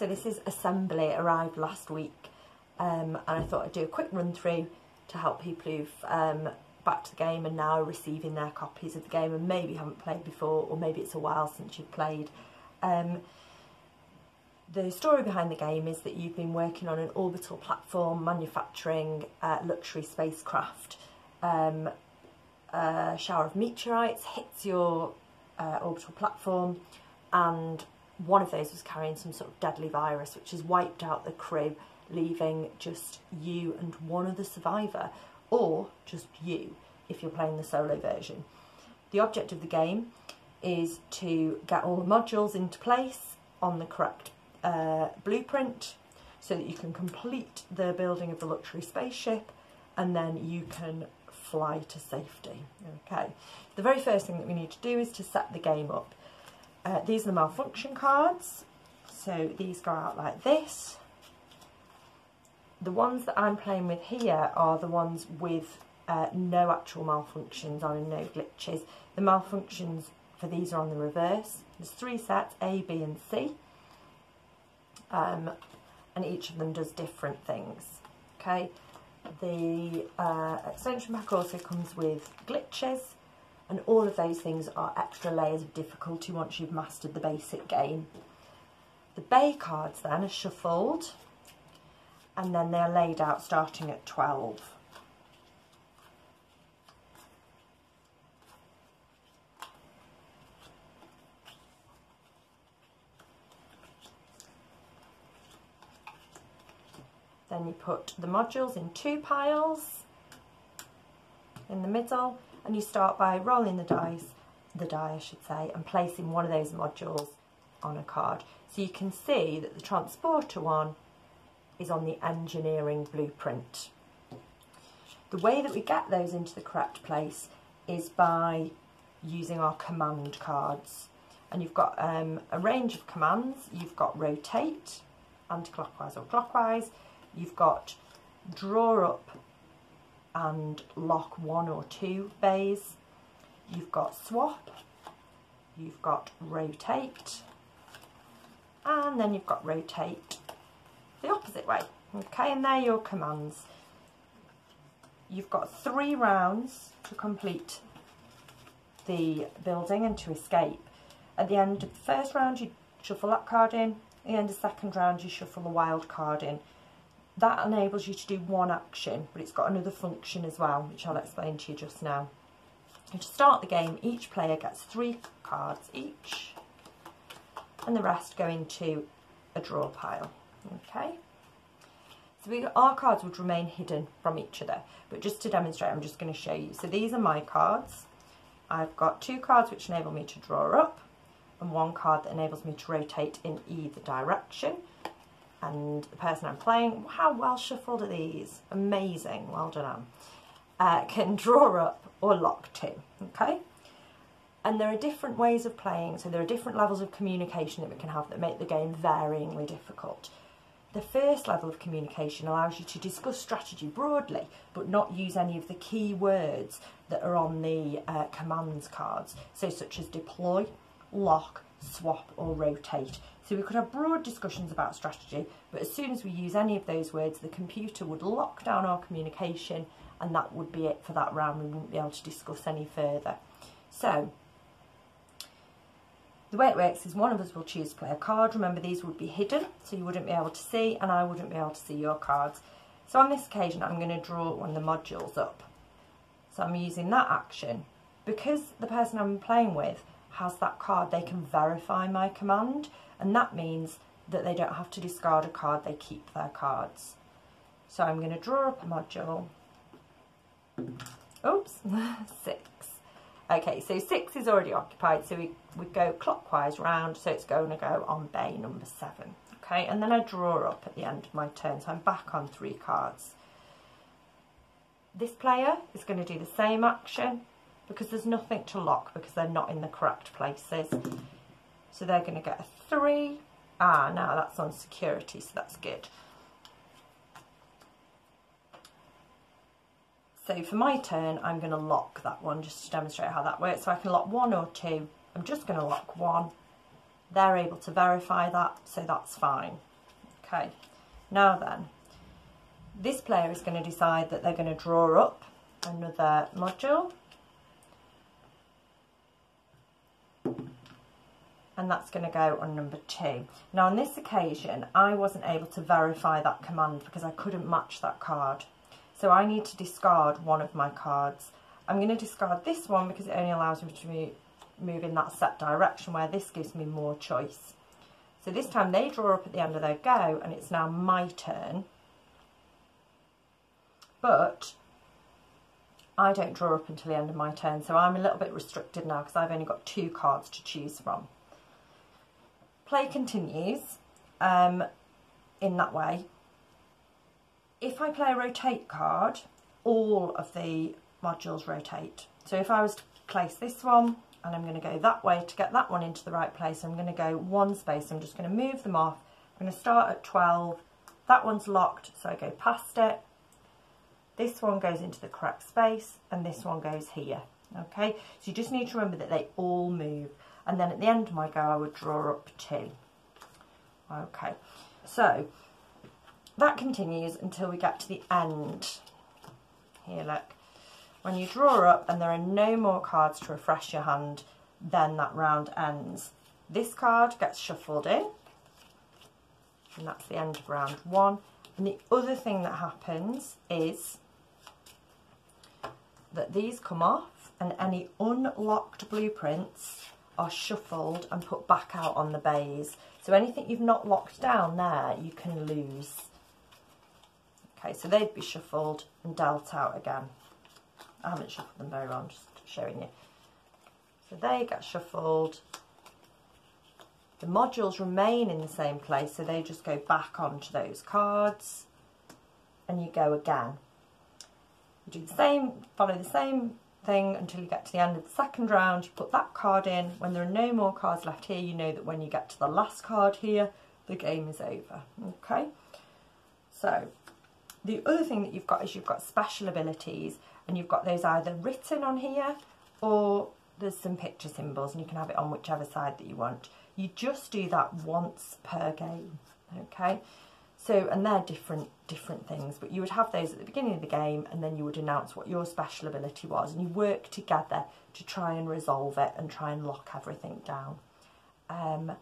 So this is assembly, arrived last week um, and I thought I'd do a quick run through to help people who've um, backed the game and now are receiving their copies of the game and maybe haven't played before or maybe it's a while since you've played. Um, the story behind the game is that you've been working on an orbital platform manufacturing uh, luxury spacecraft. Um, a shower of meteorites hits your uh, orbital platform and one of those was carrying some sort of deadly virus which has wiped out the crew leaving just you and one other survivor, or just you if you're playing the solo version. The object of the game is to get all the modules into place on the correct uh, blueprint so that you can complete the building of the luxury spaceship and then you can fly to safety. Okay, the very first thing that we need to do is to set the game up. Uh, these are the malfunction cards, so these go out like this the ones that I'm playing with here are the ones with uh, no actual malfunctions or no glitches. The malfunctions for these are on the reverse. There's three sets, A, B and C. Um, and each of them does different things. Okay, the uh, extension pack also comes with glitches and all of those things are extra layers of difficulty once you've mastered the basic game. The bay cards then are shuffled and then they're laid out starting at 12. Then you put the modules in two piles in the middle and you start by rolling the dice, the die I should say, and placing one of those modules on a card. So you can see that the transporter one is on the engineering blueprint. The way that we get those into the correct place is by using our command cards. And you've got um, a range of commands. You've got rotate, anti-clockwise or clockwise. You've got draw up and lock one or two bays. You've got swap. You've got rotate. And then you've got rotate the opposite way. Okay, and they're your commands. You've got three rounds to complete the building and to escape. At the end of the first round, you shuffle that card in. At the end of the second round, you shuffle the wild card in. That enables you to do one action, but it's got another function as well, which I'll explain to you just now. To start the game, each player gets three cards each, and the rest go into a draw pile. Okay. So we, our cards would remain hidden from each other. But just to demonstrate, I'm just going to show you. So these are my cards. I've got two cards which enable me to draw up and one card that enables me to rotate in either direction. And the person I'm playing, how well shuffled are these? Amazing, well done uh, can draw up or lock to, okay? And there are different ways of playing, so there are different levels of communication that we can have that make the game varyingly difficult. The first level of communication allows you to discuss strategy broadly, but not use any of the key words that are on the uh, commands cards, so such as deploy, lock, swap or rotate. So we could have broad discussions about strategy, but as soon as we use any of those words, the computer would lock down our communication and that would be it for that round. We wouldn't be able to discuss any further. So the way it works is one of us will choose to play a card. Remember, these would be hidden, so you wouldn't be able to see, and I wouldn't be able to see your cards. So on this occasion, I'm going to draw one of the modules up. So I'm using that action. Because the person I'm playing with has that card, they can verify my command, and that means that they don't have to discard a card, they keep their cards. So I'm going to draw up a module. Oops, six. Okay, so six is already occupied, so we, we go clockwise round, so it's going to go on bay number seven. Okay, and then I draw up at the end of my turn, so I'm back on three cards. This player is going to do the same action because there's nothing to lock because they're not in the correct places. So they're going to get a three. Ah, now that's on security, so that's good. So for my turn, I'm going to lock that one just to demonstrate how that works. So I can lock one or two. I'm just going to lock one. They're able to verify that, so that's fine. Okay, now then, this player is going to decide that they're going to draw up another module. And that's going to go on number two. Now on this occasion, I wasn't able to verify that command because I couldn't match that card. So I need to discard one of my cards. I'm going to discard this one because it only allows me to move, move in that set direction where this gives me more choice. So this time they draw up at the end of their go and it's now my turn. But I don't draw up until the end of my turn, so I'm a little bit restricted now because I've only got two cards to choose from. Play continues um, in that way. If I play a rotate card, all of the modules rotate. So if I was to place this one, and I'm going to go that way to get that one into the right place. I'm going to go one space. I'm just going to move them off. I'm going to start at 12. That one's locked, so I go past it. This one goes into the correct space and this one goes here. Okay, so you just need to remember that they all move. And then at the end of my go, I would draw up two. Okay, so that continues until we get to the end. Here, look. When you draw up and there are no more cards to refresh your hand, then that round ends. This card gets shuffled in, and that's the end of round one. And the other thing that happens is that these come off and any unlocked blueprints are shuffled and put back out on the bays. So anything you've not locked down there, you can lose. Okay, so they'd be shuffled and dealt out again. I haven't shuffled them very well, I'm just showing you. So they get shuffled. The modules remain in the same place, so they just go back onto those cards and you go again. You do the same, follow the same thing until you get to the end of the second round. You put that card in. When there are no more cards left here, you know that when you get to the last card here, the game is over. Okay, so the other thing that you've got is you've got special abilities and you've got those either written on here or there's some picture symbols and you can have it on whichever side that you want. You just do that once per game, okay? So, and they're different, different things, but you would have those at the beginning of the game and then you would announce what your special ability was and you work together to try and resolve it and try and lock everything down. Um,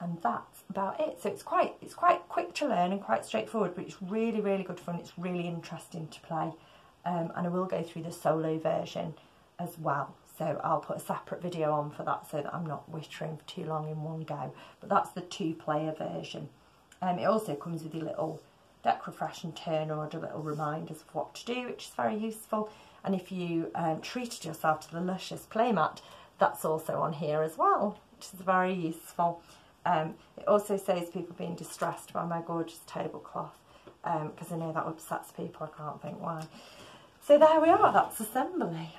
and that's about it. So it's quite, it's quite quick to learn and quite straightforward, but it's really, really good fun. It's really interesting to play um, and I will go through the solo version as well. So I'll put a separate video on for that so that I'm not wittering for too long in one go. But that's the two player version. Um, it also comes with a little deck refresh and turn order, little reminders of what to do, which is very useful. And if you um, treated yourself to the Luscious playmat, that's also on here as well, which is very useful. Um, it also saves people being distressed by my gorgeous tablecloth because um, I know that upsets people, I can't think why. So there we are, that's assembly.